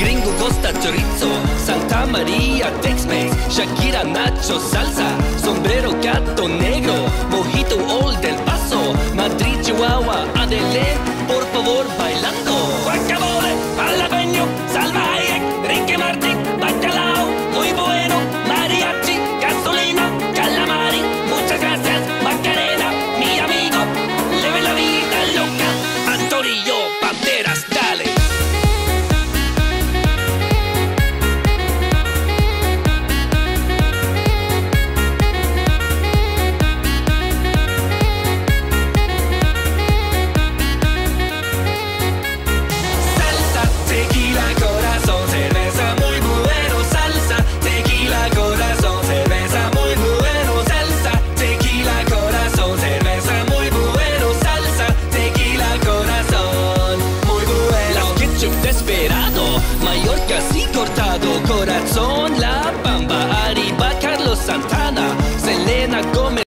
Gringo Costa Chorizo, Santa María Texme, Shakira Nacho Salsa, Sombrero Gato Negro, Mojito Old del